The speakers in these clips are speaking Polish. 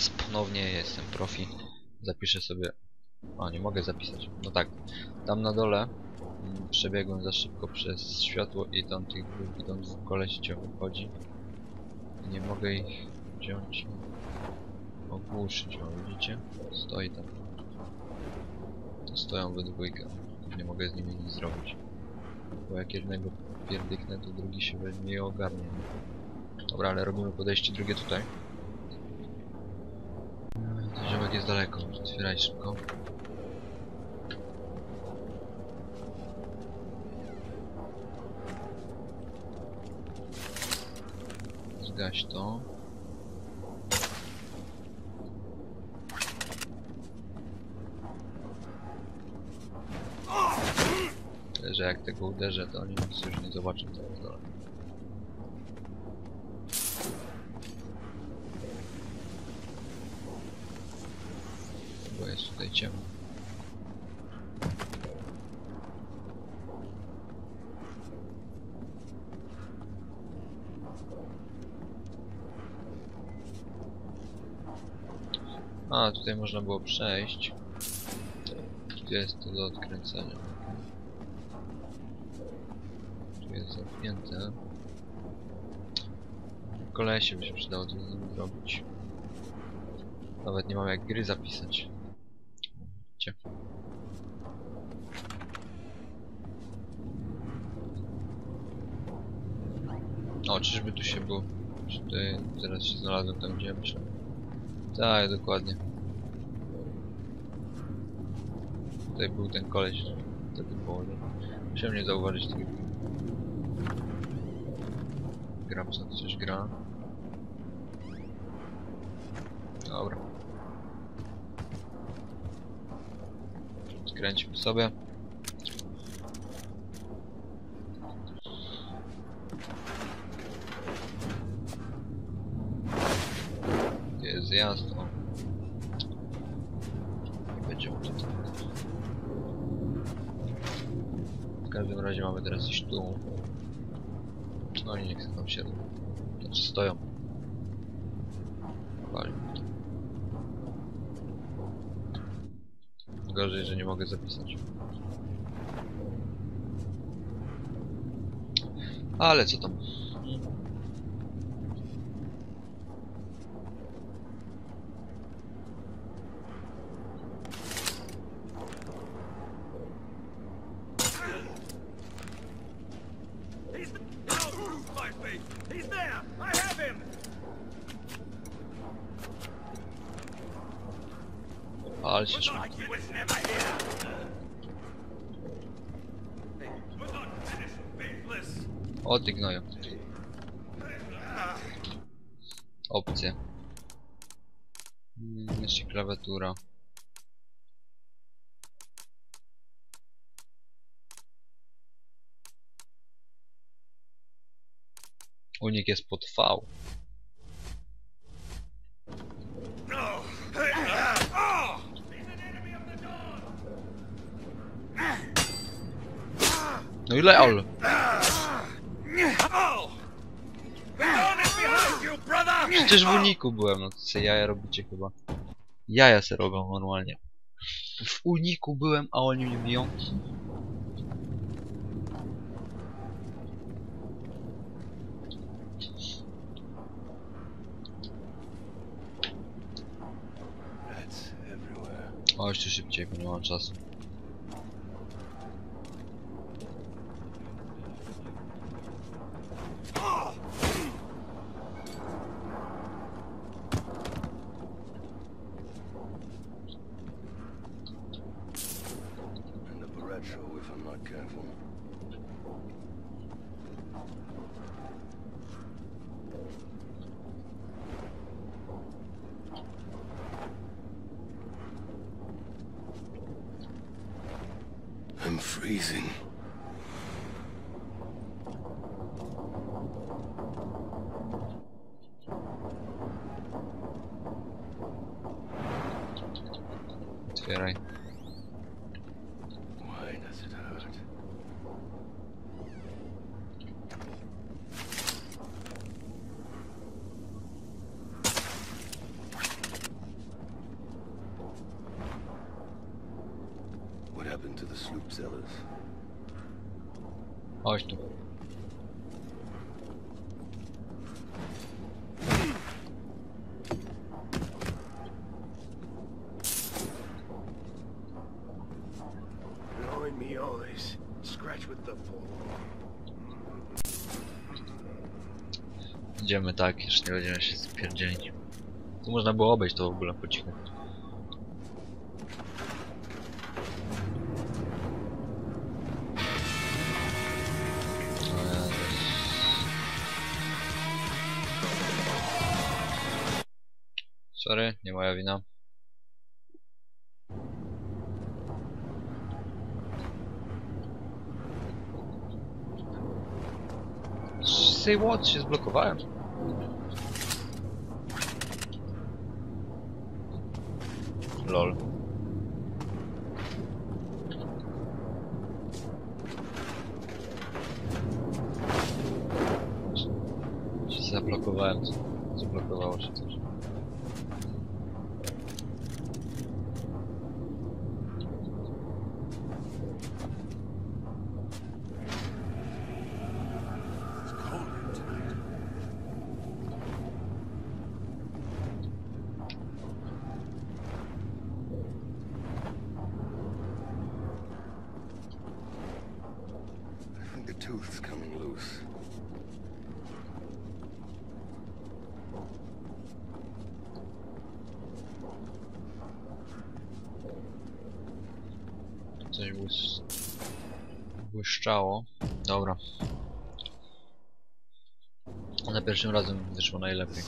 Was ponownie, jestem profi. Zapiszę sobie... O, nie mogę zapisać. No tak, tam na dole mm, przebiegłem za szybko przez światło i tam tych dwóch, idą dwóch kolesi ciągle chodzi. I nie mogę ich wziąć i ogłuszyć, o widzicie? Stoi tam. To stoją we dwójkę. Nie mogę z nimi nic zrobić. Bo jak jednego pierdyknę, to drugi się i ogarnie. Dobra, ale robimy podejście drugie tutaj. Jest daleko, otwieraj szybko. Zgaś to. Że jak tego uderzę, to oni nic już nie zobaczą na dole. Bo A, tutaj można było przejść. Tu jest to do odkręcenia. Tu jest zamknięte. Kolesie by się przydało to zrobić. Nawet nie mam jak gry zapisać. Tu się było? Tutaj teraz się znalazłem tam gdzie ja? Tak, dokładnie. Tutaj był ten koleś, wtedy położył. Musiałem nie zauważyć tego. Gram co coś gra. Dobra. Skręćmy sobie. Gdzie jest zjazd? O. Nie będzie tutaj. W każdym razie teraz iść tu. No i nie chcę tam się. Znaczy stoją. Wali. Gorzej, że nie mogę zapisać. Ale co tam? Klawiatura. Unik jest pod V. No. He's an enemy of the dawn. I leol! The dawn is behind you, brother. Przecież w uniku byłem, no co jaja robicie chyba. Jaja se robią normalnie. W uniku byłem, a oni mnie biją. O, jeszcze szybciej, bo nie mam czasu. Chodź tu. Idziemy tak, już nie będziemy się spierdzielić. Tu można było obejść to w ogóle po cichu. Sorry, nie moja wina. Say what? Się zblokowałem. Lol. Się zablokowałem. Zablokowało się coś. It's cold out tonight. I think the tooth's coming loose. Coś błys... błyszczało. Dobra. Za pierwszym razem wyszło najlepiej.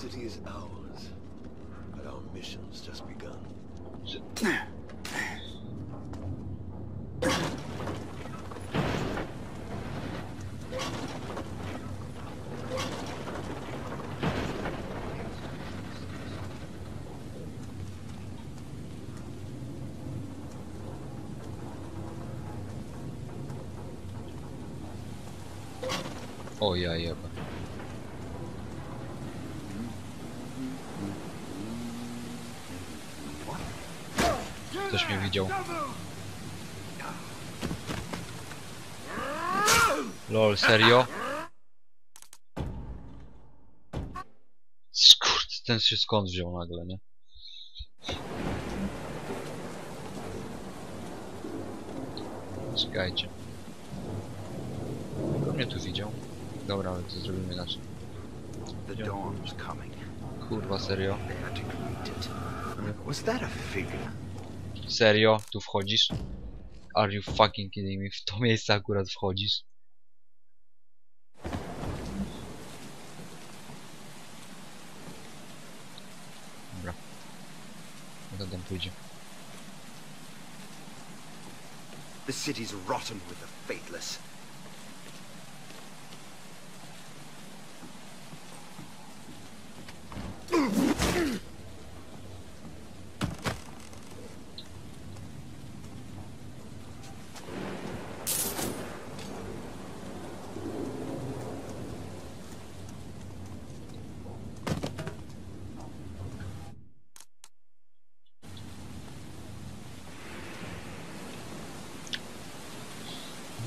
O ja jeba. Ktoś mnie widział. Lol, serio? Skurde, ten się skąd wziął nagle, nie? Czekajcie. Kto mnie tu widział? Dobra, ale to zrobimy inaczej. The coming. Kurwa, serio? They are to greet it. Was that a figure? Serio? Tu wchodzisz? Are you fucking kidding me? W to miejsce akurat wchodzisz? Dobra. No to tam pójdzie. The city's rotten with the faithless.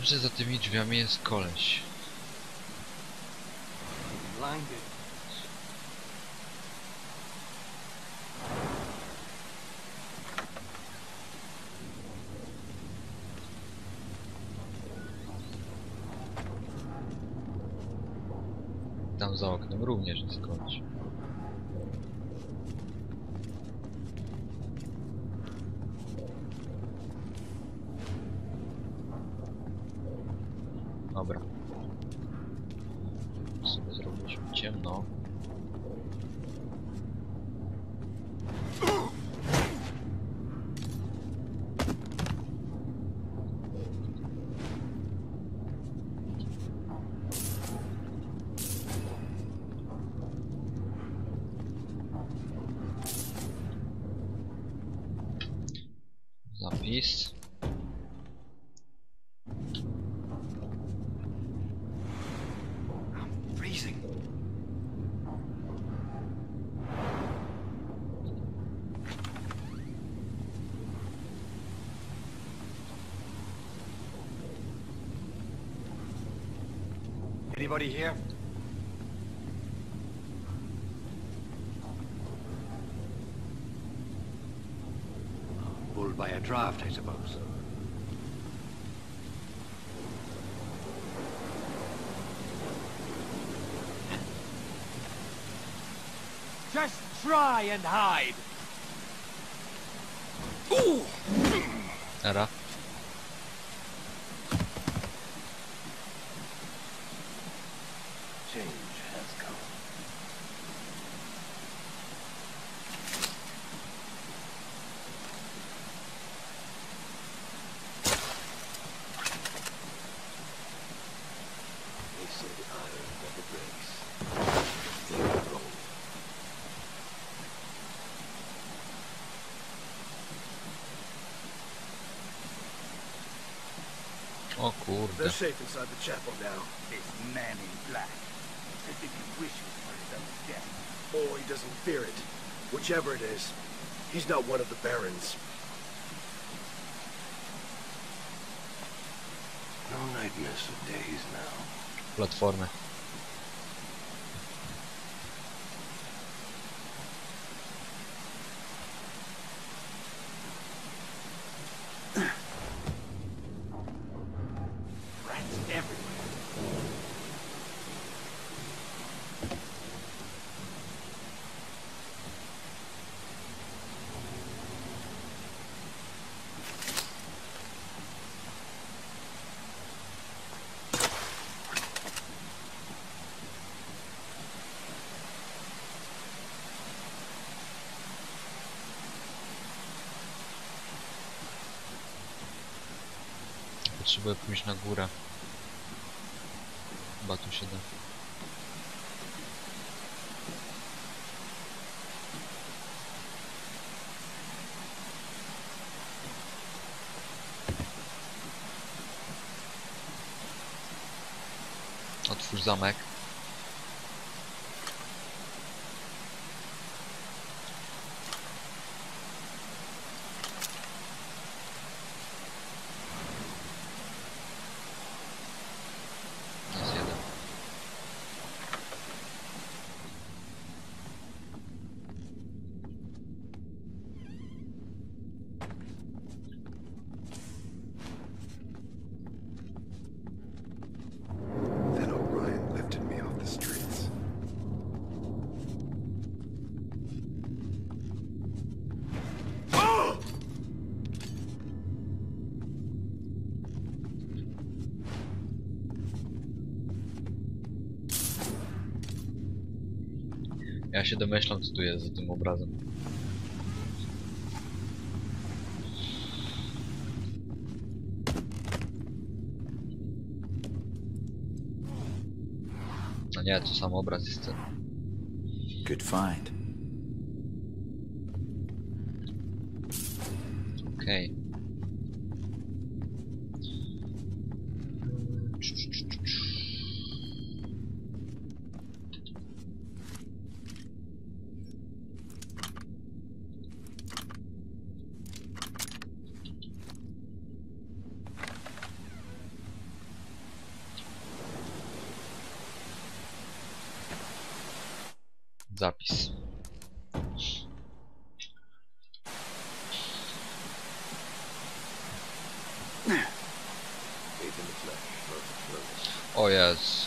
Może za tymi drzwiami jest koleś. Tam za oknem również jest koleś. Dobra. Sobie zrobiliśmy ciemno. Anybody here? Pulled by a draft, I suppose. Just try and hide. Era. Change safe inside the chapel now. This man in black. It's as if he wishes for his own death. Or he doesn't fear it. Whichever it is, he's not one of the barons. No nightmares of days now. Platformy. Potrzebuję pójść na górę. Chyba tu się da. Otwórz zamek. Ja się domyślam co tu jest za tym obrazem. No nie, to sam obraz jest. Good find. zapis. Oh yes.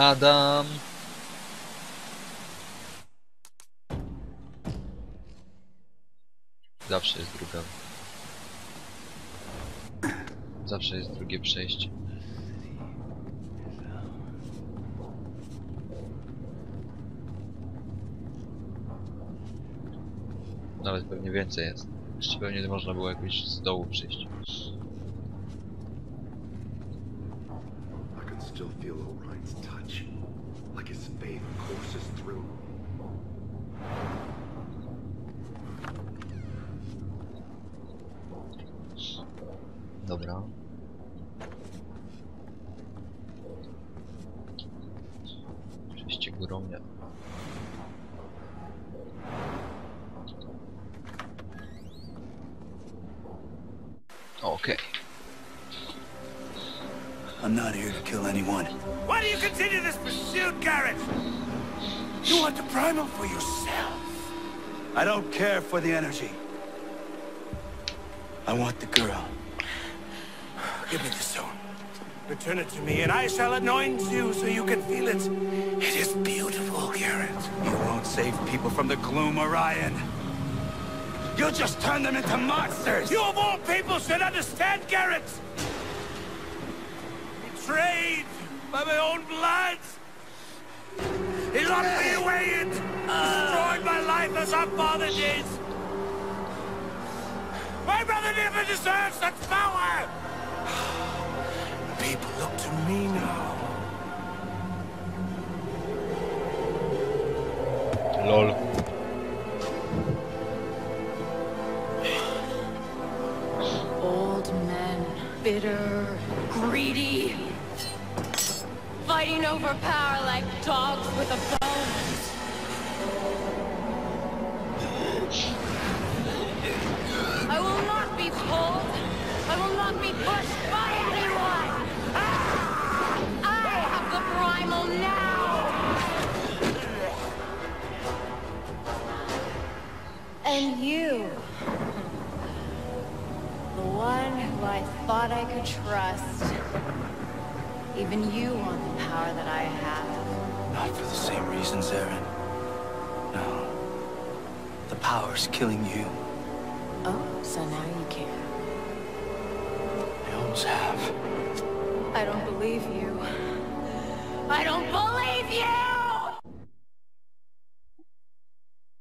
Tadam! Zawsze jest druga. Zawsze jest drugie przejście. Nawet pewnie więcej jest. Jeszcze pewnie można było jakoś z dołu przyjść. Feel touch. Like his faith courses through. Primal for yourself. I don't care for the energy. I want the girl. Give me the stone. Return it to me, and I shall anoint you so you can feel it. It is beautiful, Garrett. You won't save people from the gloom, Orion. You'll just turn them into monsters. You of all people should understand, Garrett! Betrayed by my own blood! He locked me away and destroyed my life as our father did! My brother never deserves such power! People look to me now. LOL. Old men, bitter, fighting over power like dogs with a bone. I will not be pulled. I will not be pushed by anyone. Ah! I have the primal now. And you. The one who I thought I could trust. Even you want the power that I have. Not for the same reasons, Aaron. No. The power's killing you. Oh, so now you care. I always have. I don't believe you. I don't believe you!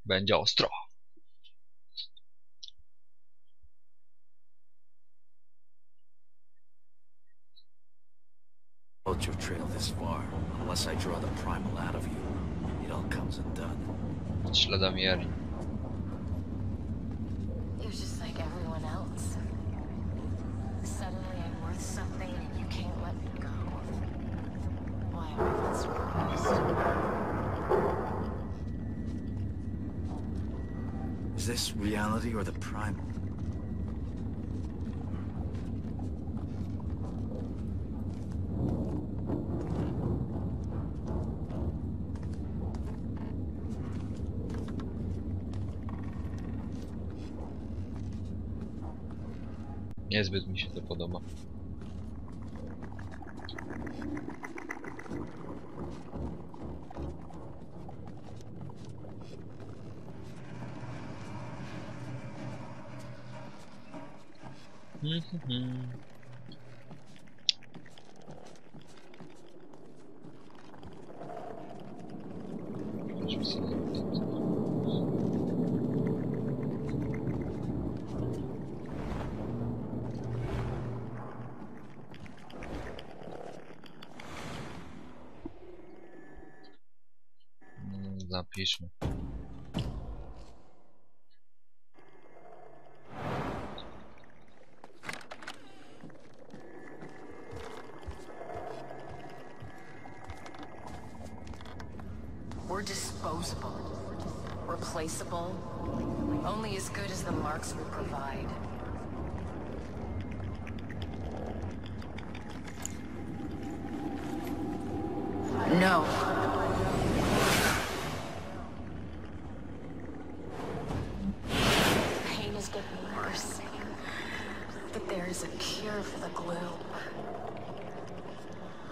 Będzie ostro. Followed your trail this far. Unless I draw the primal out of you, it all comes undone. Śladami Jari. You're just like everyone else. Suddenly I'm worth something and you can't let me go. Why am I not surprised? Is this reality or the primal? Незбит Князь безмічити подоба. Mm-hmm. Mm,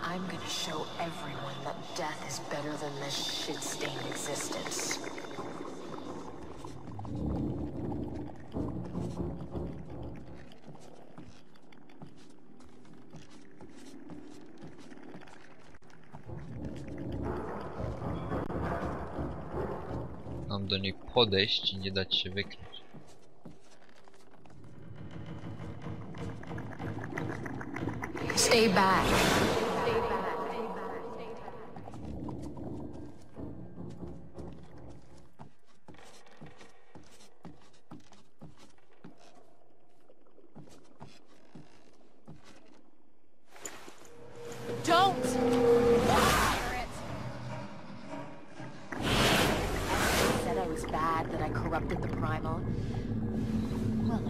I'm gonna show everyone that death is better than this shit-stained existence. Mam do niej podejść i nie dać się wykryć. Stay back. Don't! Said I was bad, that I corrupted the primal. Well, I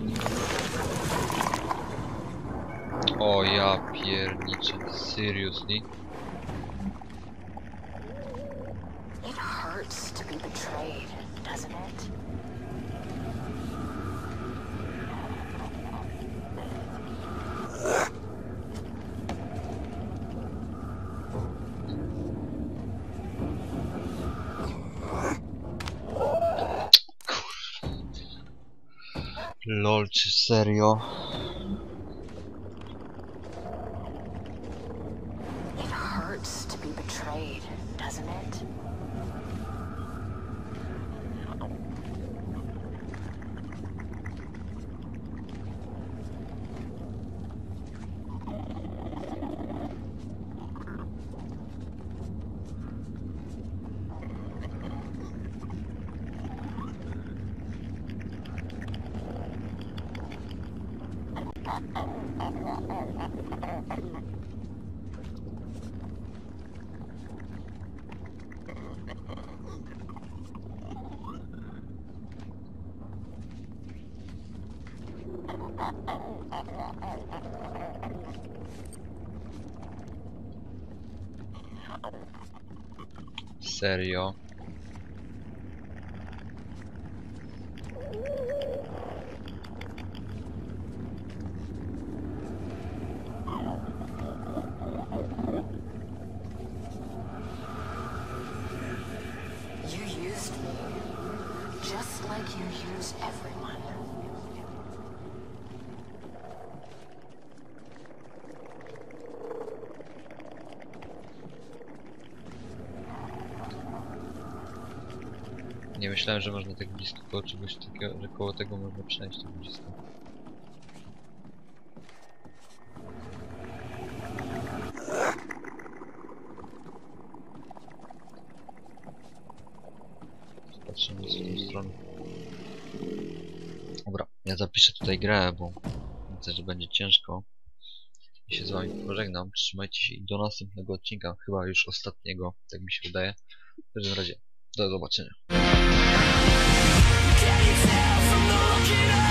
O ja pierniczę, seriously? It hurts to be betrayed, doesn't it? Lol, czy serio? It hurts to be betrayed, doesn't it? Serio? Koło czegoś takiego, że koło tego można przejść tak blisko. Patrzymy z tej strony. Dobra, ja zapiszę tutaj grę, bo widzę, że będzie ciężko. I się z wami pożegnam. Trzymajcie się i do następnego odcinka, chyba już ostatniego, tak mi się wydaje. W każdym razie, do zobaczenia. Walking